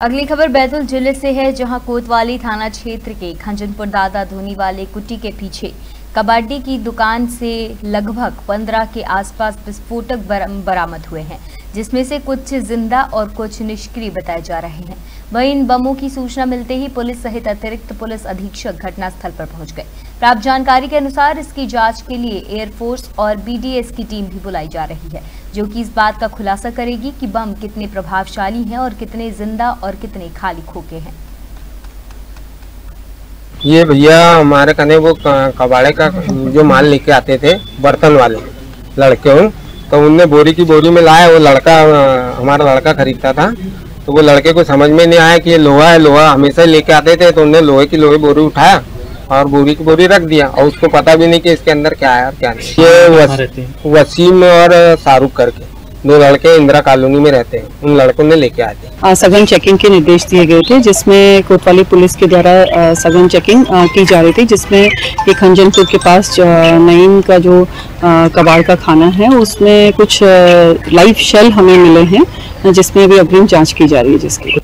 अगली खबर बैतूल ज़िले से है, जहाँ कोतवाली थाना क्षेत्र के खंजनपुर दादा धोनी वाले कुटी के पीछे कबाडी की दुकान से लगभग 15 के आसपास विस्फोटक बरामद हुए हैं। जिसमें से कुछ ज़िंदा और कुछ निष्क्रिय बताए जा रहे हैं। वहीं इन बमों की सूचना मिलते ही पुलिस सहित अतिरिक्त पुलिस अधीक्षक घटनास्थल पर पहुँच गए। प्राप्त जानकारी के अनुसार इसकी जाँच के लिए एयरफोर्स और बीडीएस की टीम भी बुलाई जा रही है, जो कि इस बात का खुलासा करेगी कि बम कितने प्रभावशाली हैं और कितने ज़िंदा और कितने खाली खोखे हैं। ये भैया हमारे कने वो कबाड़े का जो माल लेके आते थे, बर्तन वाले, लड़के तो उनने बोरी की बोरी में लाया वो लड़का हमारा लड़का खरीदता था। तो वो लड़के को समझ में नहीं आया कि ये लोहा है लोहा हमेशा लेके आते थे तो उनने लोहे की लोहे बोरी उठाया और बोरी की बोरी रख दिया और उसको पता भी नहीं कि इसके अंदर क्या है और क्या नहीं। ये वस, वसीम और शाहरुख करके। दो लड़के इंदिरा कॉलोनी में रहते हैं, उन लड़कों ने लेके थे। सघन चेकिंग के निर्देश दिए गए थे, जिसमें कोतवाली पुलिस के द्वारा सघन चेकिंग की जा रही थी, जिसमें ये खंजनपुर के पास नईम का जो कबाड़ का खाना है, उसमें कुछ लाइव शेल हमें मिले हैं, जिसमें अभी अग्रिम जाँच की जा रही है जिसकी।